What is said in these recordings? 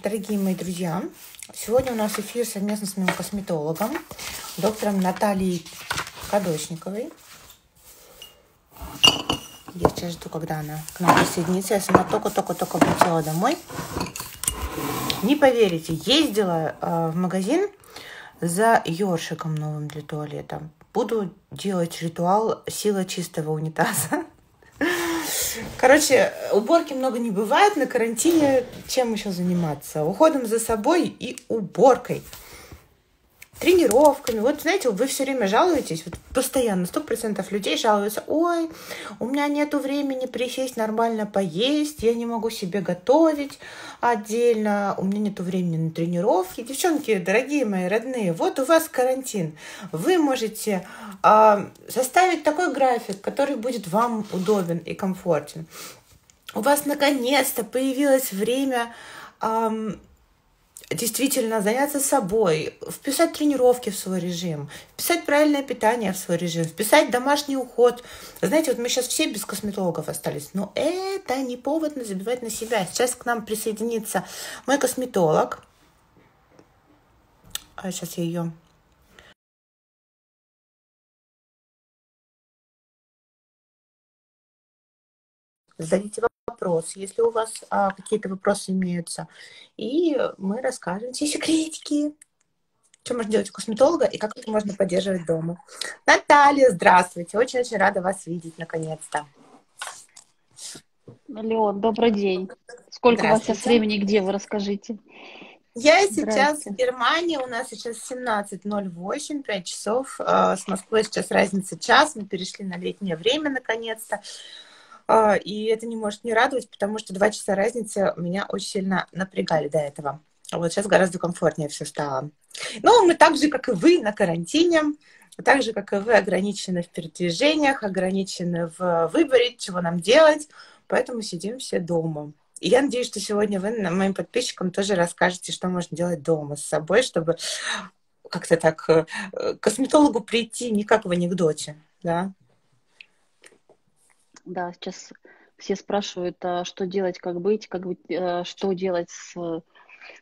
Дорогие мои друзья, сегодня у нас эфир совместно с моим косметологом, доктором Натальей Кадочниковой. Я сейчас жду, когда она к нам присоединится. Я сама только-только-только влетела домой. Не поверите, ездила э, в магазин за ёршиком новым для туалета. Буду делать ритуал сила чистого унитаза. Короче, уборки много не бывает на карантине. Чем еще заниматься? Уходом за собой и уборкой тренировками. Вот знаете, вы все время жалуетесь, вот постоянно, сто процентов людей жалуются, ой, у меня нету времени присесть нормально поесть, я не могу себе готовить отдельно, у меня нету времени на тренировки. Девчонки, дорогие мои родные, вот у вас карантин. Вы можете э, составить такой график, который будет вам удобен и комфортен. У вас наконец-то появилось время эм, действительно заняться собой, вписать тренировки в свой режим, вписать правильное питание в свой режим, вписать домашний уход. Знаете, вот мы сейчас все без косметологов остались, но это не повод забивать на себя. Сейчас к нам присоединится мой косметолог. А сейчас я ее зададите вопрос, если у вас а, какие-то вопросы имеются, и мы расскажем все секретики, что можно делать у косметолога и как это можно поддерживать дома. Наталья, здравствуйте, очень-очень рада вас видеть наконец-то. Леон, добрый день. Сколько у вас сейчас времени, где вы расскажите? Я сейчас в Германии, у нас сейчас 17.08, 5 часов. А, с Москвой сейчас разница час, мы перешли на летнее время наконец-то. А, и это не может не радовать, потому что два часа разницы меня очень сильно напрягали до этого. А вот сейчас гораздо комфортнее все стало. Ну, мы так же, как и вы, на карантине, так же, как и вы, ограничены в передвижениях, ограничены в выборе, чего нам делать, поэтому сидим все дома. И я надеюсь, что сегодня вы моим подписчикам тоже расскажете, что можно делать дома с собой, чтобы как-то так э, к косметологу прийти не как в анекдоте, да, да, сейчас все спрашивают, а что делать, как быть, как быть, э, что делать с,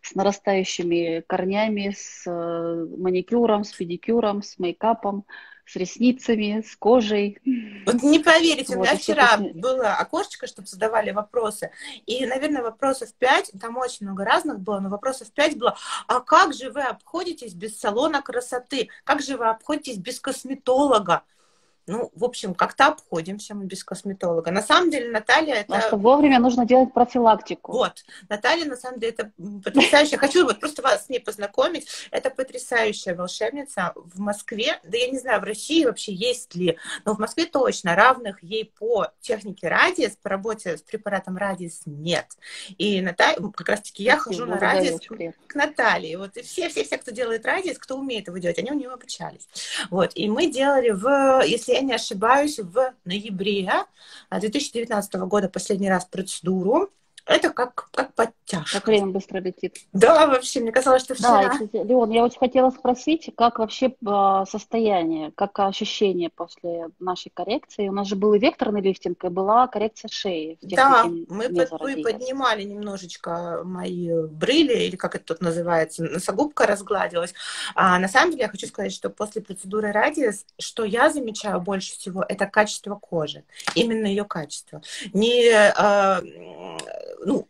с нарастающими корнями, с э, маникюром, с педикюром, с мейкапом, с ресницами, с кожей. Вот не поверите, вот, у меня вчера после... было окошечко, чтобы задавали вопросы. И, наверное, вопросов пять, там очень много разных было, но вопросов пять было, а как же вы обходитесь без салона красоты? Как же вы обходитесь без косметолога? Ну, в общем, как-то обходимся мы без косметолога. На самом деле Наталья это... Потому что вовремя нужно делать профилактику. Вот. Наталья, на самом деле, это потрясающая. Хочу вот просто вас с ней познакомить. Это потрясающая волшебница в Москве. Да я не знаю, в России вообще есть ли, но в Москве точно равных ей по технике радиус, по работе с препаратом радиус нет. И Наталья, как раз-таки я хожу на радиус к Наталье. Вот и все-все-все, кто делает радиус, кто умеет его делать, они у нее обучались. Вот. И мы делали в, если я не ошибаюсь, в ноябре 2019 года последний раз процедуру. Это как, как подтяжка. Как время быстро летит. Да, вообще, мне казалось, что вчера... Да, кстати, Леон, я очень хотела спросить, как вообще а, состояние, как ощущение после нашей коррекции? У нас же был и векторный лифтинг, и была коррекция шеи. Да, мы под, поднимали немножечко мои брыли, или как это тут называется, носогубка разгладилась. А на самом деле я хочу сказать, что после процедуры радиус, что я замечаю больше всего, это качество кожи. Именно ее качество. Не... Ну,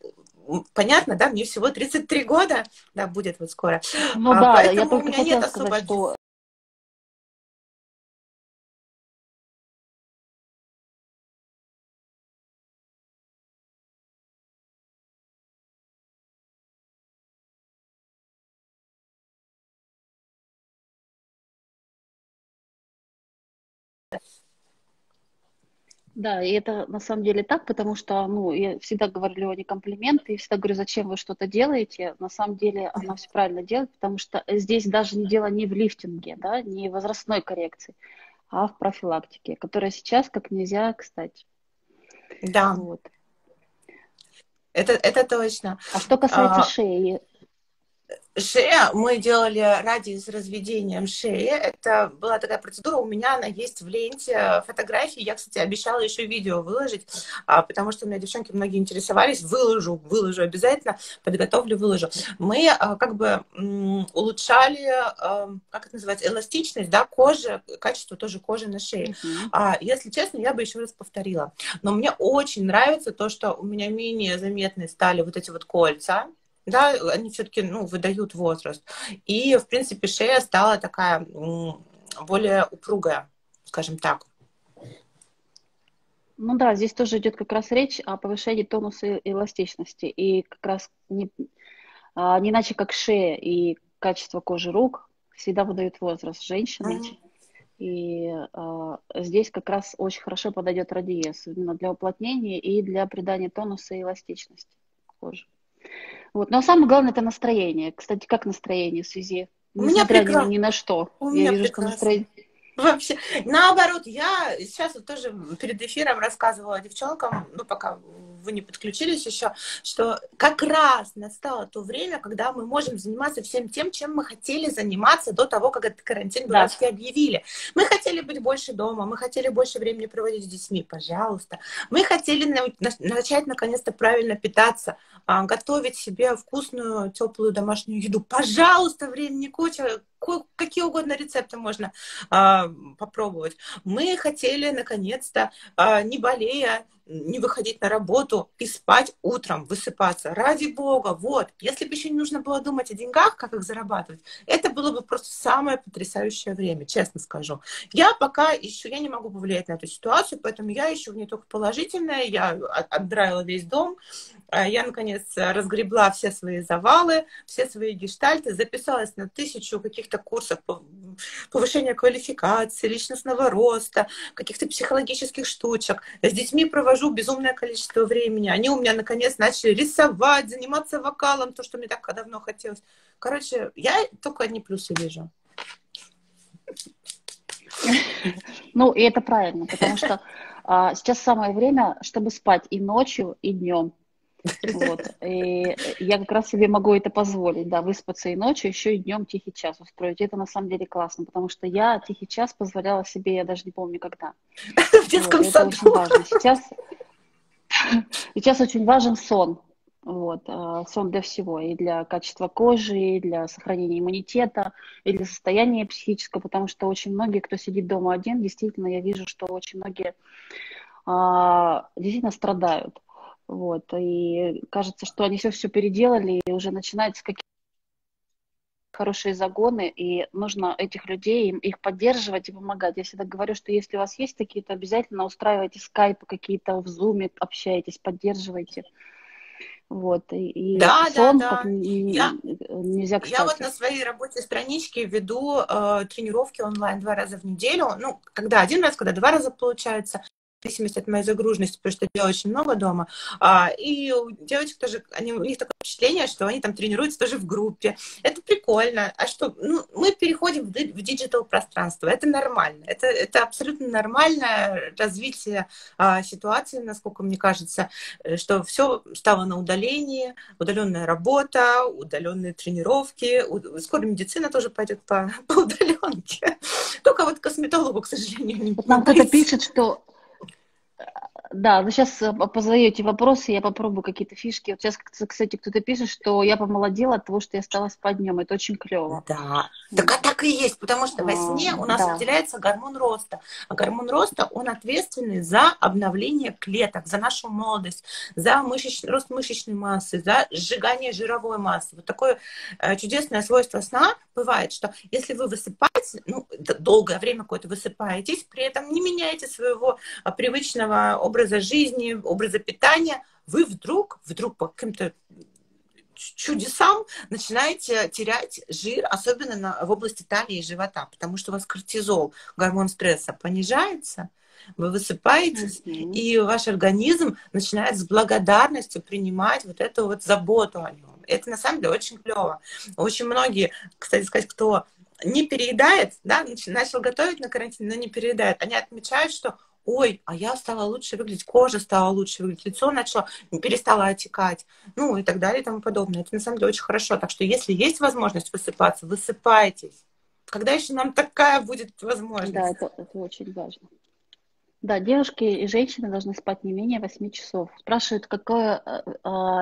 понятно, да, мне всего 33 года, да, будет вот скоро. Ну а, да, я только хотела сказать, особо... что Да, и это на самом деле так, потому что, ну, я всегда говорю Леоне комплименты, и всегда говорю, зачем вы что-то делаете. На самом деле она все правильно делает, потому что здесь даже не дело не в лифтинге, да, не в возрастной коррекции, а в профилактике, которая сейчас как нельзя кстати. Да. Вот. Это, это точно. А что касается а... шеи, Шея мы делали ради с разведением шеи. Это была такая процедура. У меня она есть в ленте фотографии. Я, кстати, обещала еще видео выложить, а, потому что у меня девчонки многие интересовались. Выложу, выложу обязательно. Подготовлю, выложу. Мы а, как бы улучшали, а, как это называется, эластичность, да, кожи, качество тоже кожи на шее. Uh-huh. Если честно, я бы еще раз повторила. Но мне очень нравится то, что у меня менее заметные стали вот эти вот кольца да, они все-таки, ну, выдают возраст. И, в принципе, шея стала такая более упругая, скажем так. Ну да, здесь тоже идет как раз речь о повышении тонуса и эластичности. И как раз не, а, не иначе, как шея и качество кожи рук всегда выдают возраст женщины. Mm-hmm. И э, здесь как раз очень хорошо подойдет радиес именно для уплотнения и для придания тонуса и эластичности кожи. Вот. Но самое главное это настроение. Кстати, как настроение в связи? У меня прекрасно. ни на что. У Я меня вижу, прекрасно. что настроение. Вообще, наоборот, я сейчас вот тоже перед эфиром рассказывала девчонкам, ну, пока вы не подключились еще, что как раз настало то время, когда мы можем заниматься всем тем, чем мы хотели заниматься до того, как этот карантин да. объявили. Мы хотели быть больше дома, мы хотели больше времени проводить с детьми, пожалуйста. Мы хотели начать наконец-то правильно питаться, а, готовить себе вкусную, теплую домашнюю еду. Пожалуйста, времени куча, какие угодно рецепты можно а, попробовать. Мы хотели, наконец-то, а, не болея, не выходить на работу и спать утром, высыпаться. Ради бога, вот. Если бы еще не нужно было думать о деньгах, как их зарабатывать, это было бы просто самое потрясающее время, честно скажу. Я пока еще, я не могу повлиять на эту ситуацию, поэтому я ищу в ней только положительное. Я отдраила весь дом, а я, наконец, разгребла все свои завалы, все свои гештальты, записалась на тысячу каких-то курсов повышения квалификации, личностного роста, каких-то психологических штучек. С детьми провожу безумное количество времени. Они у меня, наконец, начали рисовать, заниматься вокалом, то, что мне так давно хотелось. Короче, я только одни плюсы вижу. Ну, и это правильно, потому что а, сейчас самое время, чтобы спать и ночью, и днем. Вот. И я как раз себе могу это позволить, да, выспаться и ночью, еще и днем тихий час устроить. Это на самом деле классно, потому что я тихий час позволяла себе, я даже не помню когда. В детском вот, саду. Это очень важно. Сейчас, сейчас очень важен сон. Вот, а, сон для всего, и для качества кожи, и для сохранения иммунитета, и для состояния психического, потому что очень многие, кто сидит дома один, действительно, я вижу, что очень многие а, действительно страдают. Вот, и кажется, что они все все переделали, и уже начинаются какие-то хорошие загоны, и нужно этих людей, им, их поддерживать и помогать. Я всегда говорю, что если у вас есть такие, то обязательно устраивайте скайпы какие-то в зуме, общайтесь, поддерживайте. Вот, и, да, сон, да, да. я, нельзя, кстати. Я вот на своей рабочей страничке веду э, тренировки онлайн два раза в неделю. Ну, когда один раз, когда два раза получается зависимости от моей загруженности, потому что я очень много дома. А, и у девочек тоже, они, у них такое впечатление, что они там тренируются тоже в группе. Это прикольно. А что? Ну, мы переходим в, в digital пространство. Это нормально. Это, это абсолютно нормальное развитие а, ситуации, насколько мне кажется, э, что все стало на удалении, удаленная работа, удаленные тренировки. У, скоро медицина тоже пойдет по, по удаленке. Только вот косметологу, к сожалению, не Нам кто-то пишет, что да, вы сейчас э, позадаете вопросы, я попробую какие-то фишки. Вот сейчас, кстати, кто-то пишет, что я помолодела от того, что я стала спать днем. Это очень клево. Да, так а так и есть, потому что во сне у нас да. выделяется гормон роста. А гормон роста, он ответственный за обновление клеток, за нашу молодость, за мышеч... рост мышечной массы, за сжигание жировой массы. Вот такое э, чудесное свойство сна бывает, что если вы высыпаетесь, ну, долгое время какое-то высыпаетесь, при этом не меняете своего а, привычного образа образа жизни, образа питания, вы вдруг, вдруг по каким-то чудесам начинаете терять жир, особенно на, в области талии и живота, потому что у вас кортизол, гормон стресса, понижается, вы высыпаетесь, mm-hmm. и ваш организм начинает с благодарностью принимать вот эту вот заботу о нем. Это на самом деле очень клево. Очень многие, кстати сказать, кто не переедает, да, начал готовить на карантине, но не переедает, они отмечают, что ой, а я стала лучше выглядеть, кожа стала лучше выглядеть, лицо начало, перестало отекать, ну и так далее и тому подобное. Это на самом деле очень хорошо. Так что если есть возможность высыпаться, высыпайтесь. Когда еще нам такая будет возможность? Да, это, это очень важно. Да, девушки и женщины должны спать не менее 8 часов. Спрашивают, какое, э, э,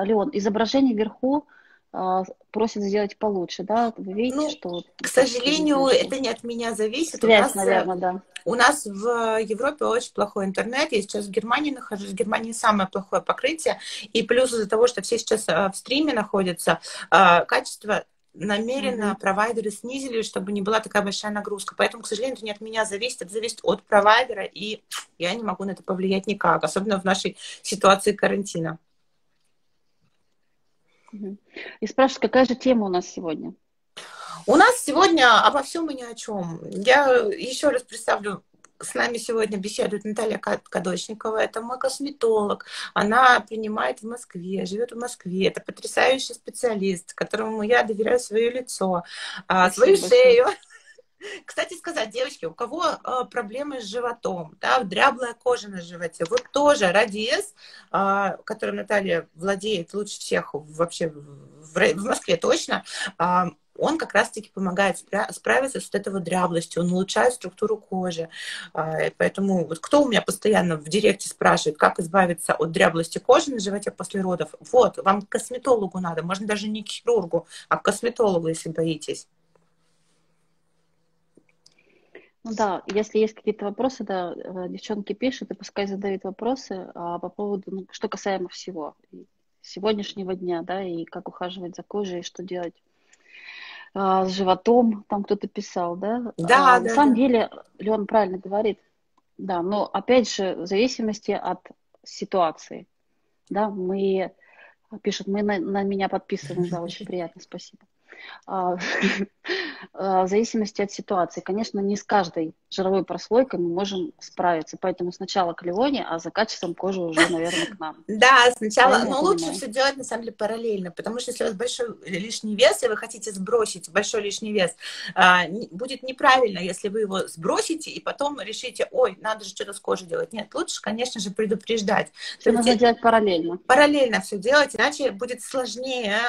Леон, изображение вверху э, просит сделать получше, да? Вы видите, ну, что... К сожалению, это не от меня зависит. Связь, у нас, наверное, да. У нас в Европе очень плохой интернет. Я сейчас в Германии нахожусь. В Германии самое плохое покрытие. И плюс из-за того, что все сейчас в стриме находятся, качество намеренно mm-hmm. провайдеры снизили, чтобы не была такая большая нагрузка. Поэтому, к сожалению, это не от меня зависит, это зависит от провайдера, и я не могу на это повлиять никак, особенно в нашей ситуации карантина. И спрашивают, какая же тема у нас сегодня? У нас сегодня обо всем и ни о чем. Я еще раз представлю с нами сегодня беседует Наталья Кадочникова, это мой косметолог. Она принимает в Москве, живет в Москве. Это потрясающий специалист, которому я доверяю свое лицо, а, Спасибо свою шею. Кстати сказать, девочки, у кого э, проблемы с животом, да, дряблая кожа на животе, вот тоже радиес, э, которым Наталья владеет лучше всех вообще в, Москве точно, э, он как раз-таки помогает справиться с вот этой вот дряблостью, он улучшает структуру кожи. А, поэтому вот кто у меня постоянно в директе спрашивает, как избавиться от дряблости кожи на животе после родов, вот, вам к косметологу надо, можно даже не к хирургу, а к косметологу, если боитесь. Ну да, если есть какие-то вопросы, да, э, девчонки пишут, и пускай задают вопросы а по поводу, ну, что касаемо всего сегодняшнего дня, да, и как ухаживать за кожей, и что делать а, с животом, там кто-то писал, да? Да, а, да. На самом да. деле, Леон правильно говорит, да, но опять же, в зависимости от ситуации, да, мы, пишут, мы на, на меня подписаны, да, очень приятно, спасибо. А, а, в зависимости от ситуации. Конечно, не с каждой жировой прослойкой мы можем справиться, поэтому сначала к Леоне, а за качеством кожи уже, наверное, к нам. Да, сначала, но лучше все делать, на самом деле, параллельно, потому что если у вас большой лишний вес, и вы хотите сбросить большой лишний вес, а, будет неправильно, если вы его сбросите, и потом решите, ой, надо же что-то с кожей делать. Нет, лучше, конечно же, предупреждать. Все нужно делать параллельно. Параллельно все делать, иначе будет сложнее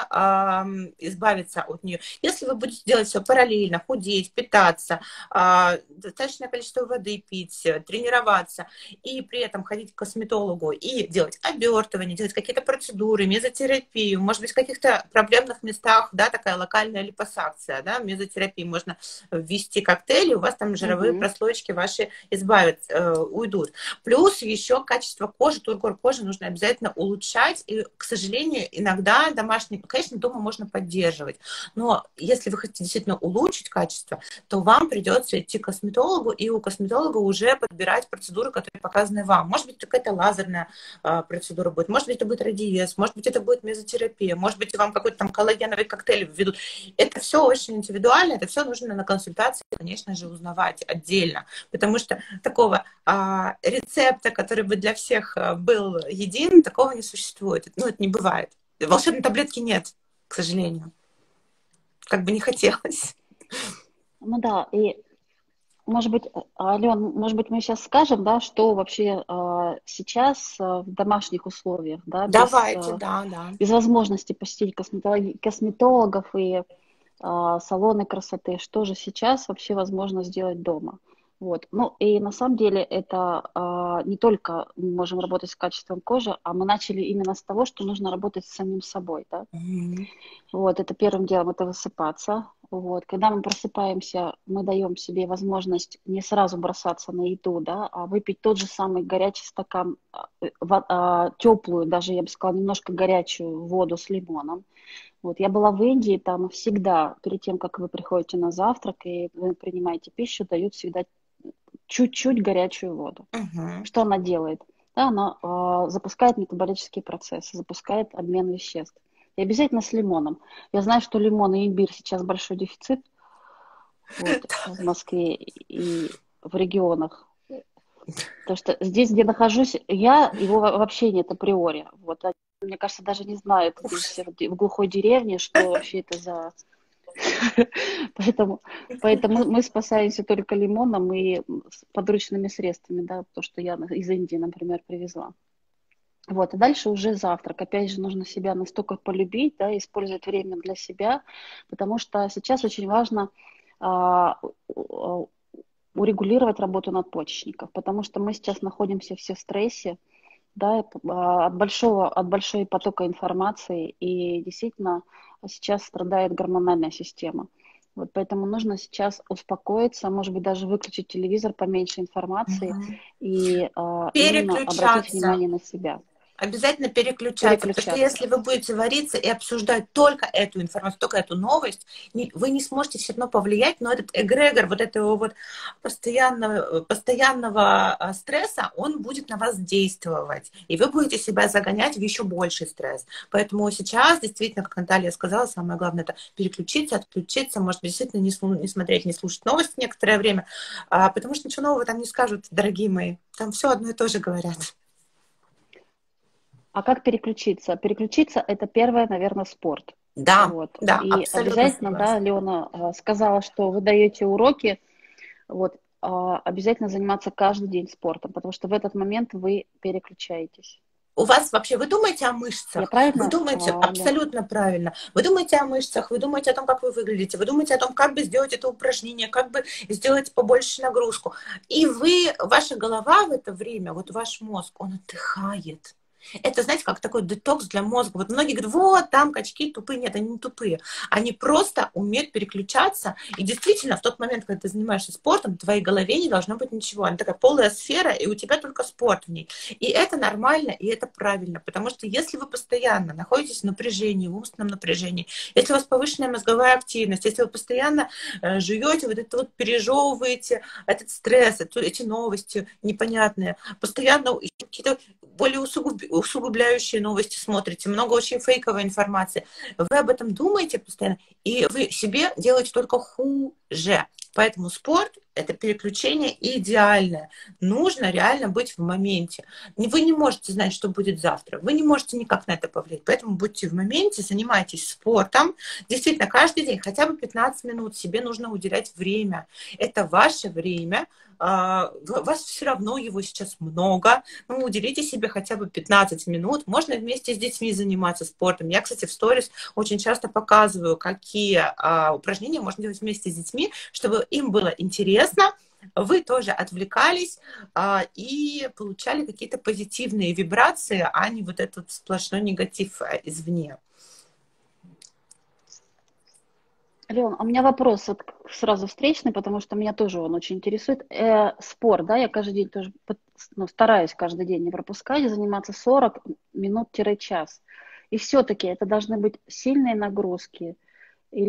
избавиться от нее. Если вы будете делать все параллельно, худеть, питаться, а, достаточное количество воды пить, тренироваться, и при этом ходить к косметологу и делать обертывание, делать какие-то процедуры, мезотерапию, может быть, в каких-то проблемных местах, да, такая локальная липосакция, да, мезотерапии можно ввести коктейль, и у вас там жировые mm-hmm. прослойки ваши избавят, э, уйдут. Плюс еще качество кожи, тургор кожи нужно обязательно улучшать, и, к сожалению, иногда домашний, конечно, дома можно поддерживать, но если вы хотите действительно улучшить качество, то вам придется идти к косметологу и у косметолога уже подбирать процедуры, которые показаны вам. Может быть, какая-то лазерная э, процедура будет, может быть, это будет радиез, может быть, это будет мезотерапия, может быть, вам какой-то там коллагеновый коктейль введут. Это все очень индивидуально, это все нужно на консультации, конечно же, узнавать отдельно, потому что такого э, рецепта, который бы для всех а, был един, такого не существует. Ну, это не бывает. Волшебной таблетки нет, к сожалению как бы не хотелось. Ну да, и может быть, Ален, может быть, мы сейчас скажем, да, что вообще э, сейчас э, в домашних условиях, да, Давайте, без, э, да, да. без возможности посетить косметологи- косметологов и э, салоны красоты, что же сейчас вообще возможно сделать дома? Вот. Ну и на самом деле это э, не только мы можем работать с качеством кожи, а мы начали именно с того, что нужно работать с самим собой. Да? Mm-hmm. Вот, это первым делом это высыпаться. Вот. Когда мы просыпаемся, мы даем себе возможность не сразу бросаться на еду, да, а выпить тот же самый горячий стакан, э, э, теплую, даже я бы сказала, немножко горячую воду с лимоном. Вот, я была в Индии, там всегда, перед тем, как вы приходите на завтрак и вы принимаете пищу, дают всегда чуть-чуть горячую воду. Uh-huh. Что она делает? Да, она э, запускает метаболические процессы, запускает обмен веществ. И обязательно с лимоном. Я знаю, что лимон и имбирь сейчас большой дефицит вот, в Москве и в регионах. Потому что здесь, где нахожусь, я, его вообще нет априори. Вот, мне кажется, даже не знают в глухой деревне, что вообще это за Поэтому, поэтому мы спасаемся только лимоном и подручными средствами, да, то, что я из Индии, например, привезла. Вот, и дальше уже завтрак. Опять же, нужно себя настолько полюбить, да, использовать время для себя, потому что сейчас очень важно а, урегулировать работу надпочечников, потому что мы сейчас находимся все в стрессе, да, а, от большого, от большой потока информации, и действительно сейчас страдает гормональная система. Вот поэтому нужно сейчас успокоиться, может быть, даже выключить телевизор, поменьше информации угу. и э, обратить внимание на себя. Обязательно переключаться, переключаться. Потому что если вы будете вариться и обсуждать только эту информацию, только эту новость, вы не сможете все равно повлиять, но этот эгрегор вот этого вот постоянного, постоянного а, стресса, он будет на вас действовать. И вы будете себя загонять в еще больший стресс. Поэтому сейчас действительно, как Наталья сказала, самое главное это переключиться, отключиться, может действительно не, не смотреть, не слушать новости некоторое время, а, потому что ничего нового там не скажут, дорогие мои. Там все одно и то же говорят. А как переключиться? Переключиться – это первое, наверное, спорт. Да, вот. да, И обязательно, согласна. да, Леона а, сказала, что вы даете уроки, вот, а, обязательно заниматься каждый день спортом, потому что в этот момент вы переключаетесь. У вас вообще, вы думаете о мышцах? Я правильно? Вы думаете, а, абсолютно да. правильно. Вы думаете о мышцах, вы думаете о том, как вы выглядите, вы думаете о том, как бы сделать это упражнение, как бы сделать побольше нагрузку. И вы, ваша голова в это время, вот ваш мозг, он отдыхает это, знаете, как такой детокс для мозга. Вот многие говорят, вот, там качки тупые. Нет, они не тупые. Они просто умеют переключаться. И действительно, в тот момент, когда ты занимаешься спортом, в твоей голове не должно быть ничего. Она такая полая сфера, и у тебя только спорт в ней. И это нормально, и это правильно. Потому что если вы постоянно находитесь в напряжении, в умственном напряжении, если у вас повышенная мозговая активность, если вы постоянно э, жуете, вот это вот пережевываете этот стресс, эти новости непонятные, постоянно какие-то более усугуб... усугубляющие новости смотрите, много очень фейковой информации. Вы об этом думаете постоянно, и вы себе делаете только хуже. Поэтому спорт – это переключение идеальное. Нужно реально быть в моменте. Вы не можете знать, что будет завтра. Вы не можете никак на это повлиять. Поэтому будьте в моменте, занимайтесь спортом. Действительно, каждый день хотя бы 15 минут себе нужно уделять время. Это ваше время, вас все равно его сейчас много, ну, уделите себе хотя бы 15 минут, можно вместе с детьми заниматься спортом. Я, кстати, в сторис очень часто показываю, какие а, упражнения можно делать вместе с детьми, чтобы им было интересно, вы тоже отвлекались а, и получали какие-то позитивные вибрации, а не вот этот сплошной негатив а, извне. Леон, а у меня вопрос вот сразу встречный, потому что меня тоже он очень интересует. Э, спорт, да, я каждый день тоже ну, стараюсь каждый день не пропускать, заниматься 40 минут-час. И все-таки это должны быть сильные нагрузки или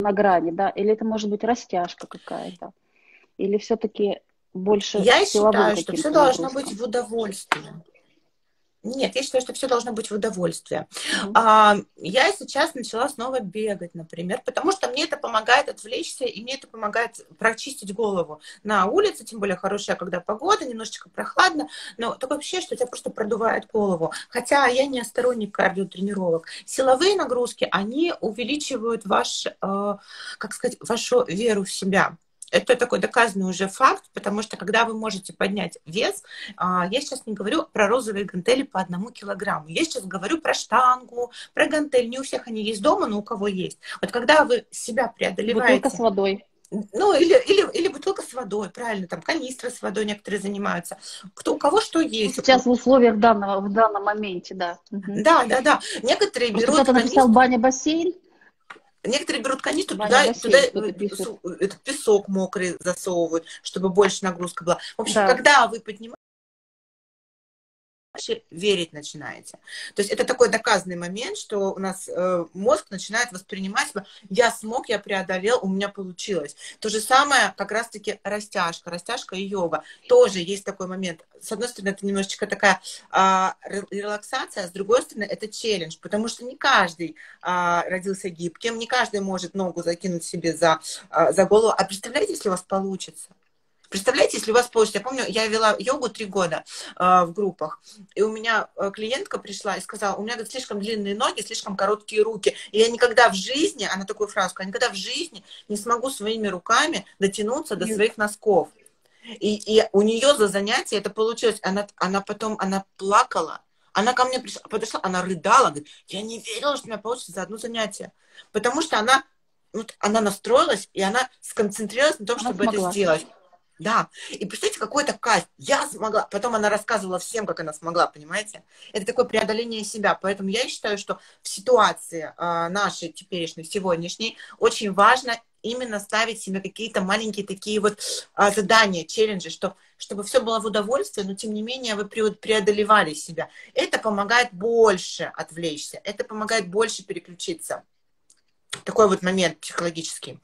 на грани, да, или это может быть растяжка какая-то, или все-таки больше Я считаю, что все должно быть в удовольствии. Нет, я считаю, что все должно быть в удовольствие. Mm-hmm. А, я сейчас начала снова бегать, например, потому что мне это помогает отвлечься, и мне это помогает прочистить голову. На улице, тем более хорошая, когда погода, немножечко прохладно, но такое ощущение, что тебя просто продувает голову. Хотя я не сторонник кардиотренировок. Силовые нагрузки, они увеличивают ваш, э, как сказать, вашу веру в себя это такой доказанный уже факт, потому что когда вы можете поднять вес, а, я сейчас не говорю про розовые гантели по одному килограмму, я сейчас говорю про штангу, про гантель, не у всех они есть дома, но у кого есть. Вот когда вы себя преодолеваете... Бутылка с водой. Ну, или, или, или бутылка с водой, правильно, там канистра с водой некоторые занимаются. Кто, у кого что есть. Сейчас в условиях данного, в данном моменте, да. Да, да, да. Некоторые берут... Кто-то написал баня-бассейн, Некоторые берут канистру, туда, туда этот песок мокрый засовывают, чтобы больше нагрузка была. В общем, да. когда вы поднимаете верить начинаете. То есть это такой доказанный момент, что у нас э, мозг начинает воспринимать, я смог, я преодолел, у меня получилось. То же самое как раз-таки растяжка, растяжка и йога. Тоже есть такой момент. С одной стороны, это немножечко такая э, релаксация, а с другой стороны, это челлендж, потому что не каждый э, родился гибким, не каждый может ногу закинуть себе за, э, за голову. А представляете, если у вас получится? Представляете, если у вас получится, я помню, я вела йогу три года э, в группах, и у меня э, клиентка пришла и сказала, у меня говорит, слишком длинные ноги, слишком короткие руки, и я никогда в жизни, она такую фразу сказала, никогда в жизни не смогу своими руками дотянуться до своих носков. И, и у нее за занятие это получилось, она, она потом, она плакала, она ко мне пришла, подошла, она рыдала, говорит, я не верила, что у меня получится за одно занятие, потому что она вот она настроилась, и она сконцентрировалась на том, она чтобы смогла. это сделать. Да. И представьте, какой это кайф. Я смогла. Потом она рассказывала всем, как она смогла, понимаете? Это такое преодоление себя. Поэтому я считаю, что в ситуации э, нашей теперешней, сегодняшней, очень важно именно ставить себе какие-то маленькие такие вот а, задания, челленджи, что, чтобы все было в удовольствие, но тем не менее вы преодолевали себя. Это помогает больше отвлечься, это помогает больше переключиться. Такой вот момент психологический.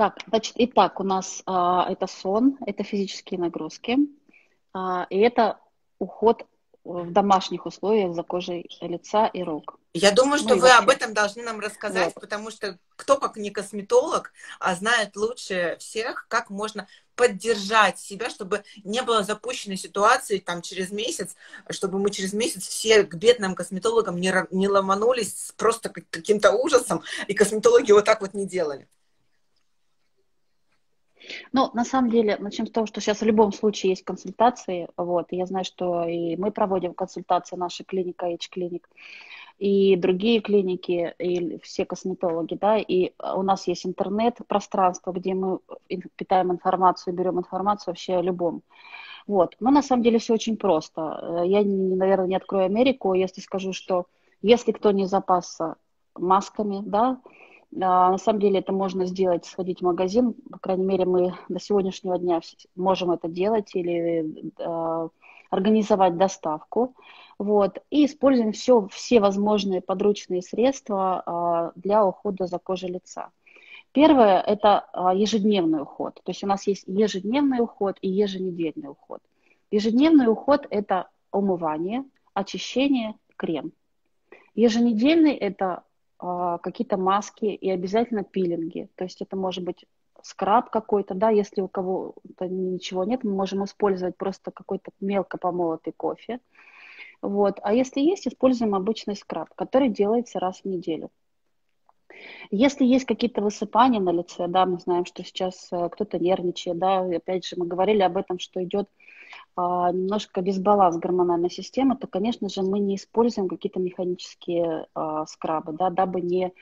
Так, значит, итак, у нас а, это сон, это физические нагрузки, а, и это уход в домашних условиях за кожей лица и рук. Я думаю, что ну, вы об этом должны нам рассказать, вот. потому что кто, как не косметолог, а знает лучше всех, как можно поддержать себя, чтобы не было запущенной ситуации там через месяц, чтобы мы через месяц все к бедным косметологам не, не ломанулись просто каким-то ужасом, и косметологи вот так вот не делали. Ну, на самом деле, начнем с того, что сейчас в любом случае есть консультации, вот, я знаю, что и мы проводим консультации, наша клиника H-клиник, и другие клиники, и все косметологи, да, и у нас есть интернет-пространство, где мы питаем информацию, берем информацию вообще о любом. Вот. Но на самом деле все очень просто. Я, наверное, не открою Америку, если скажу, что если кто не запасся масками, да, на самом деле это можно сделать, сходить в магазин. По крайней мере, мы до сегодняшнего дня можем это делать или э, организовать доставку. Вот, и используем все, все возможные подручные средства э, для ухода за кожей лица. Первое – это ежедневный уход. То есть у нас есть ежедневный уход и еженедельный уход. Ежедневный уход – это умывание, очищение, крем. Еженедельный – это а, какие-то маски и обязательно пилинги. То есть это может быть скраб какой-то, да, если у кого-то ничего нет, мы можем использовать просто какой-то мелко помолотый кофе. Вот. А если есть, используем обычный скраб, который делается раз в неделю. Если есть какие-то высыпания на лице, да, мы знаем, что сейчас э, кто-то нервничает, да, и опять же мы говорили об этом, что идет а, немножко дисбаланс гормональной системы, то, конечно же, мы не используем какие-то механические а, скрабы, да, дабы не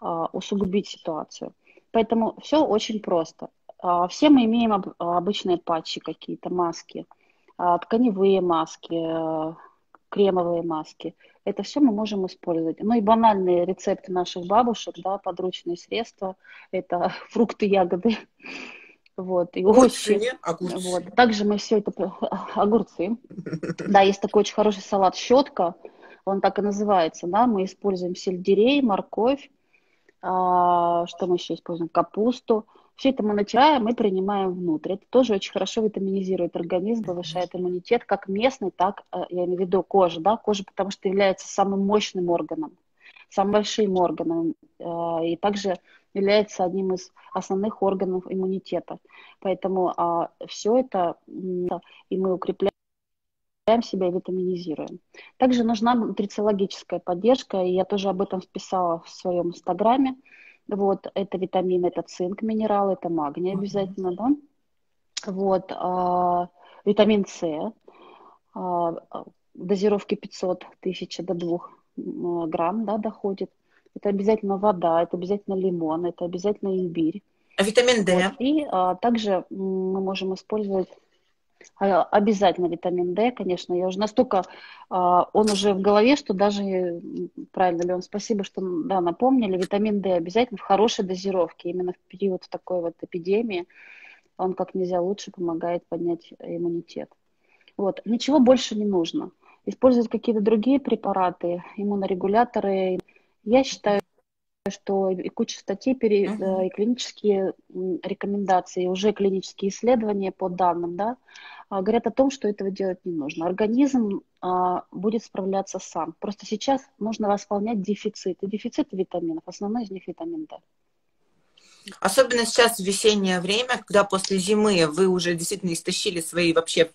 а, усугубить ситуацию. Поэтому все очень просто. А, все мы имеем об, обычные патчи какие-то, маски, а, тканевые маски, а, кремовые маски. Это все мы можем использовать. Ну и банальные рецепты наших бабушек, да, подручные средства, это фрукты, ягоды, вот, и овощи. огурцы. Вот. Также мы все это... Огурцы. Да, есть такой очень хороший салат щетка, он так и называется, да, мы используем сельдерей, морковь, а, что мы еще используем, капусту. Все это мы натираем и принимаем внутрь. Это тоже очень хорошо витаминизирует организм, повышает иммунитет, как местный, так, э, я имею в виду кожа, да, кожа, потому что является самым мощным органом, самым большим органом, э, и также является одним из основных органов иммунитета. Поэтому а, все это и мы укрепляем себя и витаминизируем. Также нужна нутрициологическая поддержка, и я тоже об этом списала в своем инстаграме. Вот, это витамин, это цинк, минерал, это магний обязательно, да. Вот, а, витамин С, а, дозировки 500 тысяч до 2 грамм, да, доходит это обязательно вода, это обязательно лимон, это обязательно имбирь. А витамин D? Вот. И а, также мы можем использовать а, обязательно витамин D, конечно. Я уже настолько, а, он уже в голове, что даже, правильно ли он, спасибо, что да, напомнили, витамин D обязательно в хорошей дозировке, именно в период такой вот эпидемии. Он как нельзя лучше помогает поднять иммунитет. Вот, ничего больше не нужно. Использовать какие-то другие препараты, иммунорегуляторы, я считаю, что и куча статей, uh-huh. и клинические рекомендации, уже клинические исследования по данным, да, а, говорят о том, что этого делать не нужно. Организм а, будет справляться сам. Просто сейчас нужно восполнять дефициты. Дефициты витаминов, основной из них витамин D. Особенно сейчас в весеннее время, когда после зимы вы уже действительно истощили свои вообще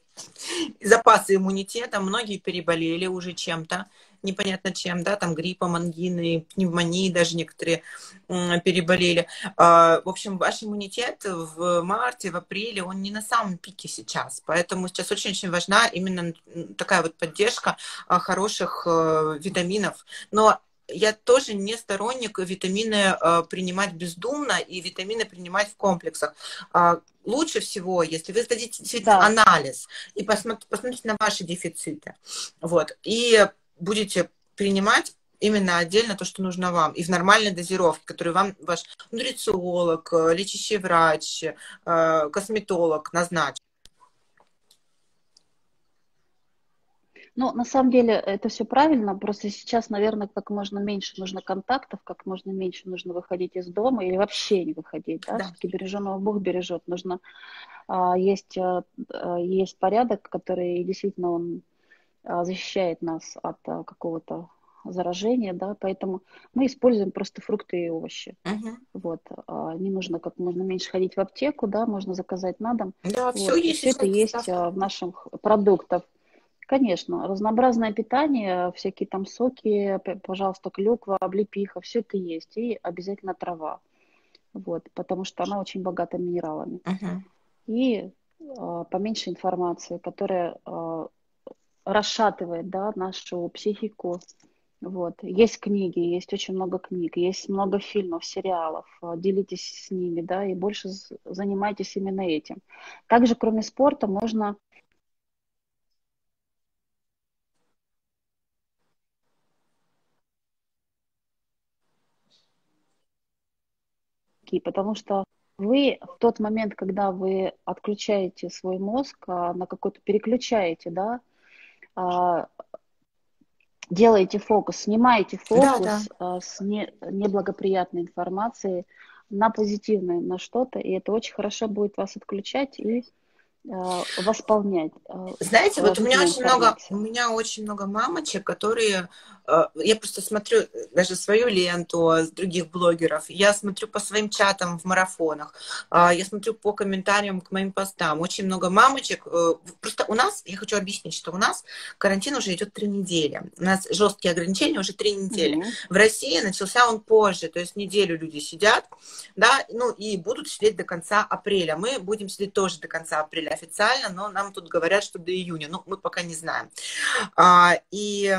запасы иммунитета, многие переболели уже чем-то непонятно чем, да, там гриппом, ангиной, пневмонией даже некоторые переболели. А, в общем, ваш иммунитет в марте, в апреле, он не на самом пике сейчас, поэтому сейчас очень-очень важна именно такая вот поддержка а, хороших э, витаминов. Но я тоже не сторонник витамины э, принимать бездумно и витамины принимать в комплексах. Э, лучше всего, если вы сдадите действительно да. анализ и посмотрите, посмотрите на ваши дефициты. Вот. И будете принимать именно отдельно то, что нужно вам, и в нормальной дозировке, которую вам ваш нутрициолог, э, лечащий врач, э, косметолог назначит. Ну, на самом деле, это все правильно, просто сейчас, наверное, как можно меньше нужно контактов, как можно меньше нужно выходить из дома или вообще не выходить, да, да. все-таки береженного Бог бережет, нужно, а, есть, а, есть порядок, который действительно он защищает нас от а, какого-то заражения, да, поэтому мы используем просто фрукты и овощи. Uh-huh. Вот, а, не нужно как можно меньше ходить в аптеку, да, можно заказать на дом. Да, вот. все есть. Все это есть в наших продуктах. Конечно, разнообразное питание, всякие там соки, пожалуйста, клюква, облепиха, все это есть. И обязательно трава. Вот, потому что она очень богата минералами. Uh-huh. И поменьше информации, которая расшатывает да, нашу психику. Вот. Есть книги, есть очень много книг, есть много фильмов, сериалов. Делитесь с ними, да, и больше занимайтесь именно этим. Также, кроме спорта, можно потому что вы в тот момент, когда вы отключаете свой мозг, а, на какой-то переключаете, да, делаете фокус, снимаете фокус да, да. с не, неблагоприятной информации на позитивное, на что-то, и это очень хорошо будет вас отключать и восполнять. Э, Знаете, вот у меня очень много, у меня очень много мамочек, которые, э, я просто смотрю даже свою ленту с других блогеров, я смотрю по своим чатам в марафонах, я смотрю по комментариям к моим постам. Очень много мамочек. Просто у нас, я хочу объяснить, что у нас карантин уже идет три недели. У нас жесткие ограничения уже три недели. Mm-hmm. В России начался он позже, то есть неделю люди сидят, да, ну и будут сидеть до конца апреля. Мы будем сидеть тоже до конца апреля официально, но нам тут говорят, что до июня. Ну, мы пока не знаем. А, и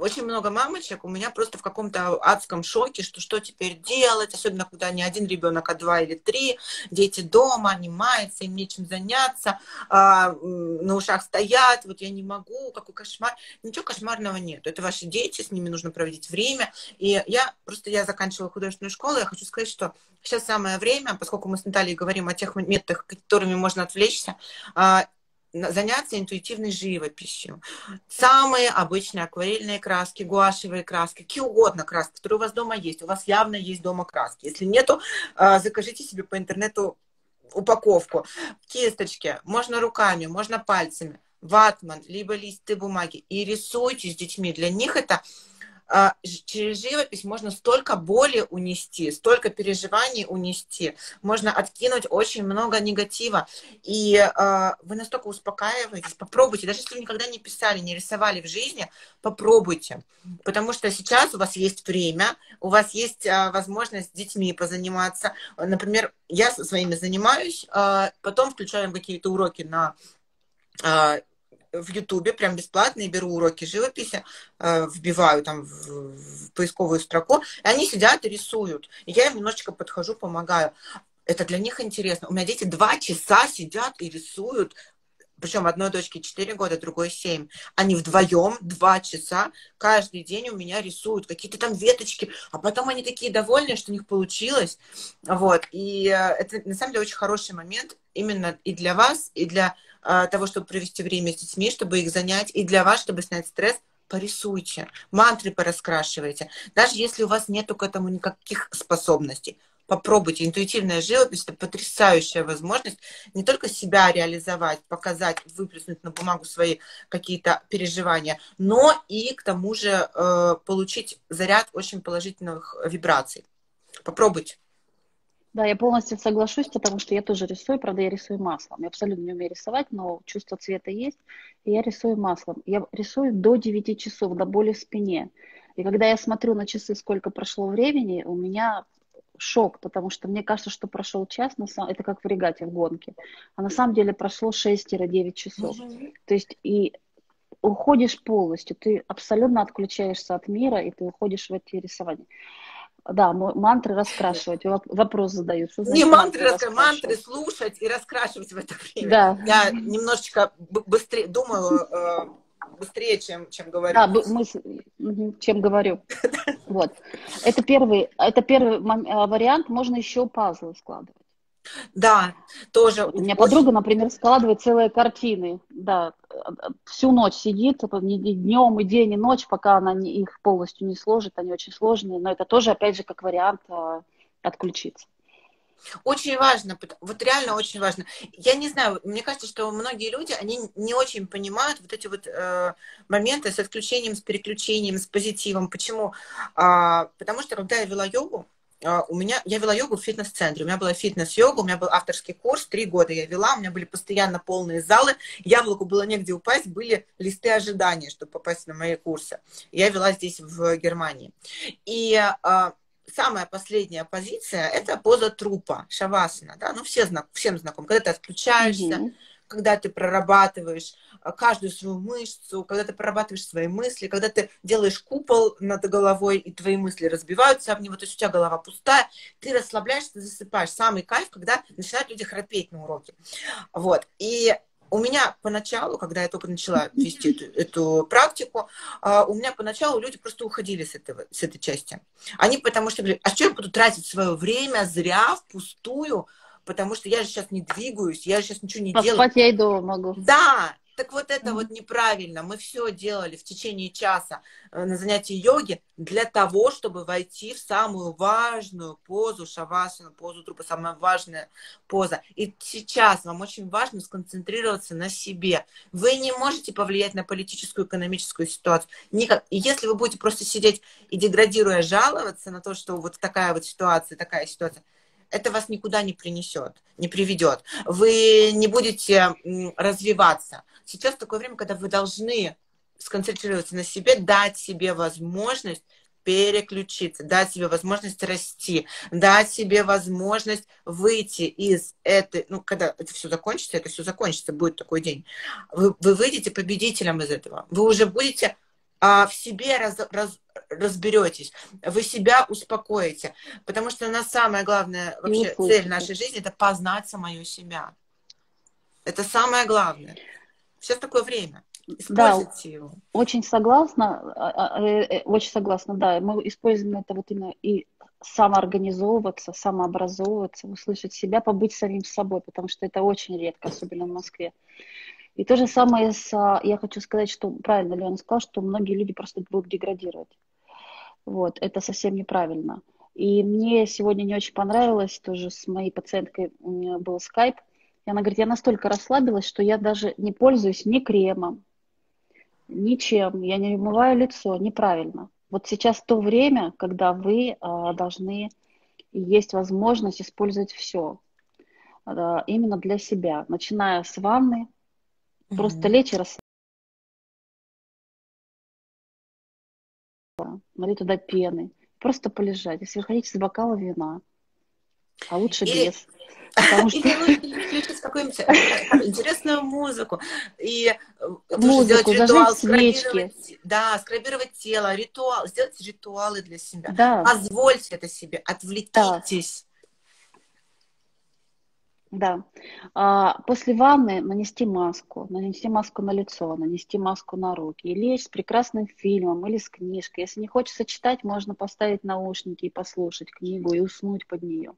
очень много мамочек у меня просто в каком-то адском шоке, что что теперь делать, особенно когда не один ребенок, а два или три, дети дома, они маются, им нечем заняться, а, на ушах стоят, вот я не могу, какой кошмар. Ничего кошмарного нет. Это ваши дети, с ними нужно проводить время. И я просто, я заканчивала художественную школу, я хочу сказать, что сейчас самое время, поскольку мы с Натальей говорим о тех методах, которыми можно отвлечься, а, заняться интуитивной живописью. Самые обычные акварельные краски, гуашевые краски, какие угодно краски, которые у вас дома есть. У вас явно есть дома краски. Если нету, а, закажите себе по интернету упаковку. Кисточки, можно руками, можно пальцами. Ватман, либо листы бумаги. И рисуйте с детьми. Для них это через живопись можно столько боли унести, столько переживаний унести, можно откинуть очень много негатива. И э, вы настолько успокаиваетесь, попробуйте, даже если вы никогда не писали, не рисовали в жизни, попробуйте. Потому что сейчас у вас есть время, у вас есть э, возможность с детьми позаниматься. Например, я со своими занимаюсь, э, потом включаем какие-то уроки на в Ютубе, прям бесплатно, и беру уроки живописи, э, вбиваю там в поисковую строку, и они сидят и рисуют. И я им немножечко подхожу, помогаю. Это для них интересно. У меня дети два часа сидят и рисуют причем одной дочке 4 года, другой 7. Они вдвоем 2 часа каждый день у меня рисуют какие-то там веточки, а потом они такие довольные, что у них получилось. Вот. И э, это на самом деле очень хороший момент именно и для вас, и для а, того, чтобы провести время с детьми, чтобы их занять, и для вас, чтобы снять стресс, порисуйте, мантры пораскрашивайте. Даже если у вас нету к этому никаких способностей, попробуйте. Интуитивная живопись – это потрясающая возможность не только себя реализовать, показать, выплеснуть на бумагу свои какие-то переживания, но и к тому же э, получить заряд очень положительных вибраций. Попробуйте. Да, я полностью соглашусь, потому что я тоже рисую, правда, я рисую маслом. Я абсолютно не умею рисовать, но чувство цвета есть, и я рисую маслом. Я рисую до 9 часов, до боли в спине. И когда я смотрю на часы, сколько прошло времени, у меня шок, потому что мне кажется, что прошел час, на самом... это как в регате, в гонке, а на самом деле прошло 6-9 часов. Mm-hmm. То есть и уходишь полностью, ты абсолютно отключаешься от мира, и ты уходишь в эти рисования. Да, мантры раскрашивать. Вопрос задают. Что Не мантры, мантры, мантры слушать и раскрашивать в это время. Да. Я немножечко быстрее думаю, э, быстрее, чем, чем говорю. Да, мы, чем говорю. Вот. Это первый, это первый э, вариант. Можно еще пазлы складывать. Да, тоже. У меня очень... подруга, например, складывает целые картины. Да, всю ночь сидит, не днем и день, и ночь, пока она не, их полностью не сложит. Они очень сложные, но это тоже, опять же, как вариант а, отключиться. Очень важно, вот реально очень важно. Я не знаю, мне кажется, что многие люди, они не очень понимают вот эти вот э, моменты с отключением, с переключением, с позитивом. Почему? А, потому что когда я вела йогу, а, у меня, я вела йогу в фитнес-центре, у меня была фитнес-йога, у меня был авторский курс, три года я вела, у меня были постоянно полные залы, яблоку было негде упасть, были листы ожидания, чтобы попасть на мои курсы. Я вела здесь, в Германии. И а, самая последняя позиция – это поза трупа, шавасана, да, ну все знак, всем знаком, когда ты отключаешься, mm-hmm когда ты прорабатываешь а, каждую свою мышцу, когда ты прорабатываешь свои мысли, когда ты делаешь купол над головой, и твои мысли разбиваются об него, то есть у тебя голова пустая, ты расслабляешься, ты засыпаешь. Самый кайф, когда начинают люди храпеть на уроке. Вот. И у меня поначалу, когда я только начала вести эту, эту практику, uh, у меня поначалу люди просто уходили с, этого, с этой части. Они потому что говорили, а что я буду тратить свое время зря, впустую, потому что я же сейчас не двигаюсь, я же сейчас ничего не Поспать делаю. Поспать я и дома могу. Да, так вот это mm-hmm. вот неправильно. Мы все делали в течение часа э, на занятии йоги для того, чтобы войти в самую важную позу шавасана, позу трупа, самая важная поза. И сейчас вам очень важно сконцентрироваться на себе. Вы не можете повлиять на политическую, экономическую ситуацию. Никак. И если вы будете просто сидеть и деградируя жаловаться на то, что вот такая вот ситуация, такая ситуация, это вас никуда не принесет, не приведет. Вы не будете развиваться. Сейчас такое время, когда вы должны сконцентрироваться на себе, дать себе возможность переключиться, дать себе возможность расти, дать себе возможность выйти из этой, ну, когда это все закончится, это все закончится, будет такой день, вы, вы выйдете победителем из этого, вы уже будете а, в себе раз, раз, разберетесь, вы себя успокоите, потому что на самое главное вообще цель нашей жизни это познать самое себя. Это самое главное. Сейчас такое время. Используйте да, его. Очень согласна, а, а, э, э, очень согласна, да. Мы используем это вот именно и самоорганизовываться, самообразовываться, услышать себя, побыть самим собой, потому что это очень редко, особенно в Москве. И то же самое с, а, я хочу сказать, что правильно Леон сказал, что многие люди просто будут деградировать. Вот, это совсем неправильно. И мне сегодня не очень понравилось, тоже с моей пациенткой был скайп, и она говорит, я настолько расслабилась, что я даже не пользуюсь ни кремом, ничем, я не умываю лицо, неправильно. Вот сейчас то время, когда вы а, должны и есть возможность использовать все а, именно для себя, начиная с ванны, mm-hmm. просто лечь и расслабиться. налить туда пены, просто полежать. Если вы хотите с бокала вина, а лучше Или... без. Потому что... Или включить какую-нибудь э, интересную музыку. И э, музыку, ритуал, свечки. Да, скрабировать тело, ритуал, сделать ритуалы для себя. Да. Позвольте это себе, отвлекитесь. Да. А, после ванны нанести маску, нанести маску на лицо, нанести маску на руки, и лечь с прекрасным фильмом или с книжкой. Если не хочется читать, можно поставить наушники и послушать книгу и уснуть под нее.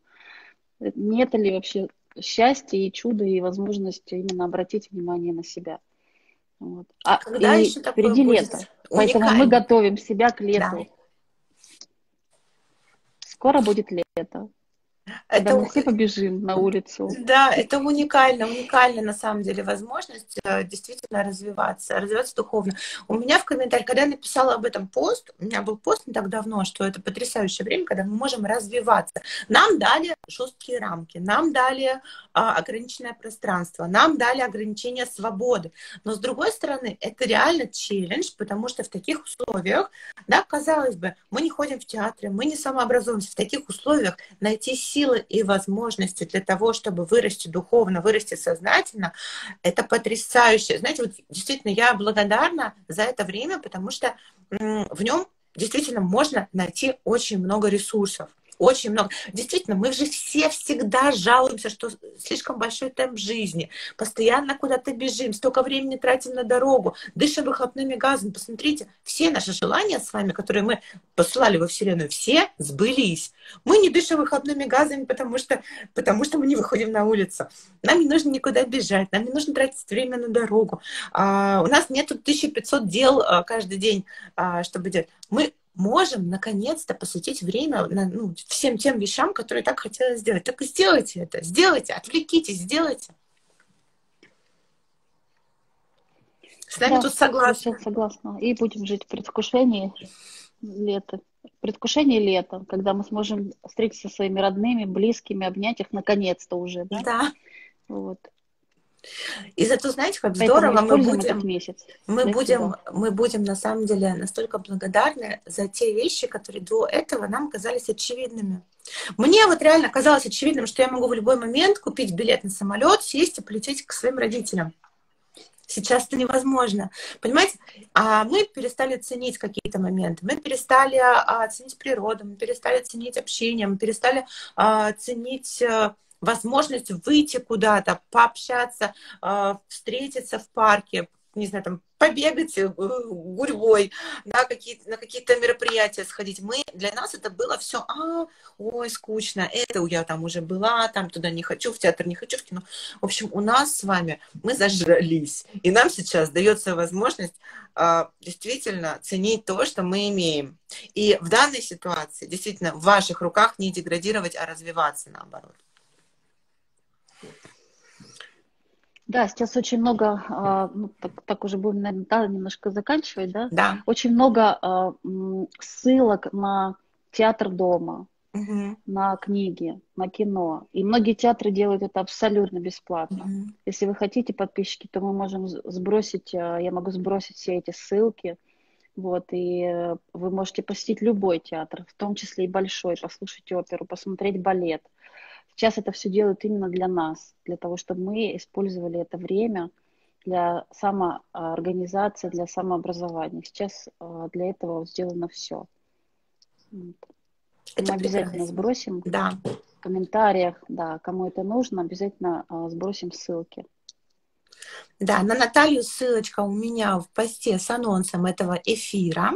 Нет ли вообще счастья и чуда и возможности именно обратить внимание на себя? Вот. А, Когда и еще впереди лето. Поэтому мы готовим себя к лету. Да. Скоро будет лето. Когда Это, мы все побежим на улицу. да, это уникально, уникальная на самом деле возможность э, действительно развиваться, развиваться духовно. У меня в комментариях, когда я написала об этом пост, у меня был пост не так давно, что это потрясающее время, когда мы можем развиваться. Нам дали жесткие рамки, нам дали а, ограниченное пространство, нам дали ограничение свободы. Но с другой стороны, это реально челлендж, потому что в таких условиях, да, казалось бы, мы не ходим в театры, мы не самообразуемся, в таких условиях найти силы и возможности для того, чтобы вырасти духовно, вырасти сознательно, это потрясающе. Знаете, вот действительно я благодарна за это время, потому что в нем действительно можно найти очень много ресурсов очень много. Действительно, мы же все всегда жалуемся, что слишком большой темп жизни, постоянно куда-то бежим, столько времени тратим на дорогу, дышим выхлопными газами. Посмотрите, все наши желания с вами, которые мы посылали во Вселенную, все сбылись. Мы не дышим выхлопными газами, потому что, потому что мы не выходим на улицу. Нам не нужно никуда бежать, нам не нужно тратить время на дорогу. А, у нас нет 1500 дел а, каждый день, а, чтобы делать. Мы можем наконец-то посвятить время на, ну, всем тем вещам, которые так хотелось сделать. Так и сделайте это, сделайте, отвлекитесь, сделайте. С нами да, тут согласны. Согласна. И будем жить в предвкушении лета. Предвкушении лета, когда мы сможем встретиться со своими родными, близкими, обнять их наконец-то уже. Да. да. Вот. И зато, знаете, как здорово мы будем, месяц мы будем, мы будем на самом деле настолько благодарны за те вещи, которые до этого нам казались очевидными. Мне вот реально казалось очевидным, что я могу в любой момент купить билет на самолет, сесть и полететь к своим родителям. Сейчас это невозможно. Понимаете? А мы перестали ценить какие-то моменты. Мы перестали а, ценить природу, мы перестали ценить общение, мы перестали а, ценить а, возможность выйти куда-то, пообщаться, а, встретиться в парке, не знаю, там, побегать э, гурьбой, да, какие на какие-то мероприятия сходить. Мы, для нас это было все, а, ой, скучно, это я там уже была, там туда не хочу, в театр не хочу, в кино. В общем, у нас с вами, мы зажрались. И нам сейчас дается возможность а, действительно ценить то, что мы имеем. И в данной ситуации действительно в ваших руках не деградировать, а развиваться наоборот. Да, сейчас очень много, а, ну, так, так уже будем, наверное, да, немножко заканчивать, да? Да. Очень много а, ссылок на театр дома, угу. на книги, на кино. И многие театры делают это абсолютно бесплатно. Угу. Если вы хотите, подписчики, то мы можем сбросить, а, я могу сбросить все эти ссылки. Вот, и э, вы можете посетить любой театр, в том числе и большой, послушать оперу, посмотреть балет. Сейчас это все делают именно для нас, для того, чтобы мы использовали это время для самоорганизации, для самообразования. Сейчас а, для этого сделано все. Это мы обязательно сбросим да. в комментариях, да, кому это нужно, обязательно а, сбросим ссылки. Да, на Наталью ссылочка у меня в посте с анонсом этого эфира.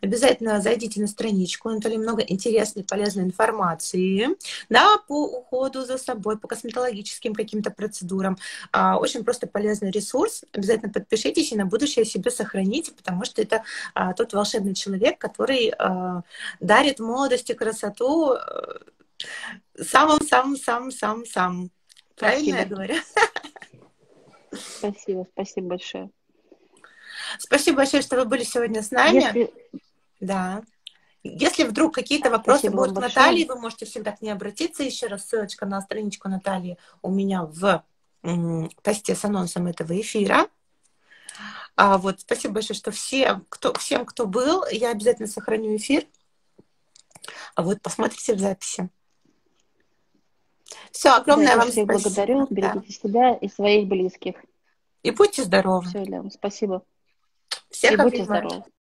Обязательно зайдите на страничку, Наталья много интересной, полезной информации, да, по уходу за собой, по косметологическим каким-то процедурам. А, очень просто полезный ресурс. Обязательно подпишитесь и на будущее себе сохраните, потому что это а, тот волшебный человек, который а, дарит молодость и красоту самым-самым-самым-самым-самым. Правильно я говорю? Спасибо, спасибо большое. Спасибо большое, что вы были сегодня с нами. Если... Да. Если вдруг какие-то вопросы Спасибо будут к Наталье, вы можете всегда к ней обратиться. Еще раз ссылочка на страничку Натальи у меня в посте с анонсом этого эфира. А вот спасибо большое, что все, кто, всем, кто был, я обязательно сохраню эфир. А вот посмотрите в записи. Все, огромное да, вам всех спасибо. благодарю. Берегите да. себя и своих близких. И будьте здоровы. Все, Лена, спасибо. Всех и будьте здоровы.